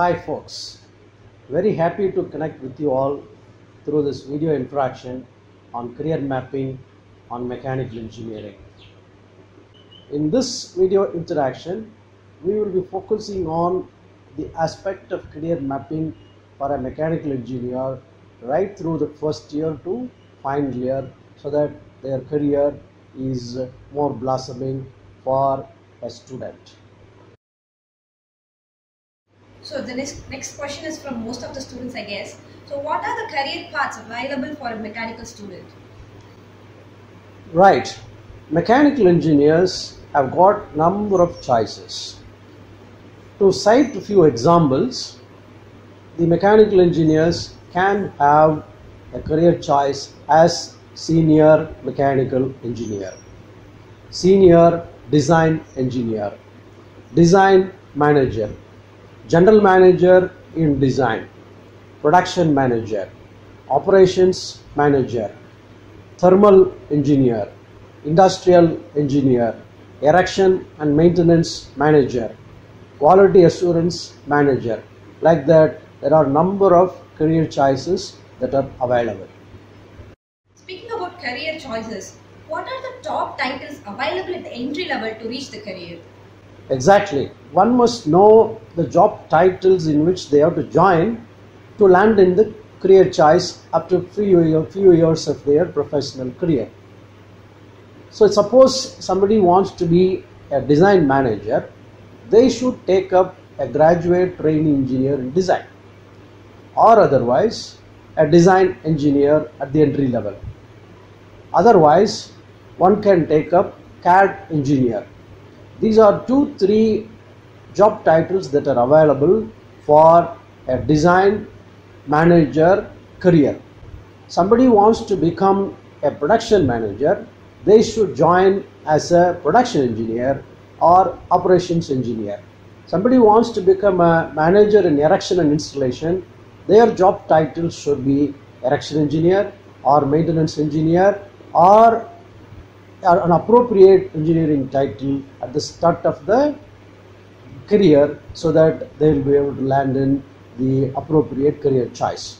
Hi folks, very happy to connect with you all through this video interaction on career mapping on mechanical engineering. In this video interaction, we will be focusing on the aspect of career mapping for a mechanical engineer right through the first year to final year so that their career is more blossoming for a student. So the next, next question is from most of the students, I guess. So what are the career paths available for a mechanical student? Right. Mechanical engineers have got number of choices. To cite a few examples, the mechanical engineers can have a career choice as senior mechanical engineer, senior design engineer, design manager, general manager in design, production manager, operations manager, thermal engineer, industrial engineer, erection and maintenance manager, quality assurance manager. Like that, there are a number of career choices that are available. Speaking about career choices, what are the top titles available at the entry level to reach the career? Exactly. One must know the job titles in which they have to join to land in the career choice after few, few years of their professional career. So suppose somebody wants to be a design manager, they should take up a graduate trainee engineer in design or otherwise a design engineer at the entry level. Otherwise, one can take up CAD engineer. These are two, three job titles that are available for a design manager career. Somebody wants to become a production manager, they should join as a production engineer or operations engineer. Somebody wants to become a manager in erection and installation, their job title should be erection engineer or maintenance engineer or an appropriate engineering title at the start of the career so that they will be able to land in the appropriate career choice.